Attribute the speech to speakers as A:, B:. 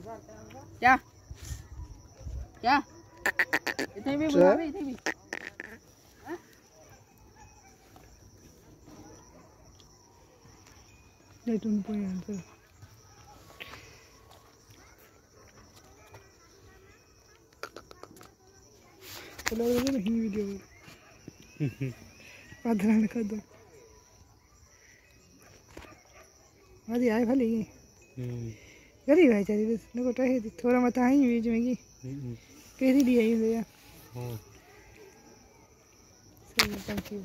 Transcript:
A: जा जा इतने भी बुला भी इतने भी।
B: जैतून पण यांचं तुला बघा ही। व्हिडिओ पाधराण कदम आधी आहे खाली घरी व्हायच्या दिवस नको टाहे थोडा मत आई बीच में की कैसी दी आई भैया
C: हाँ
B: सही थैंक यू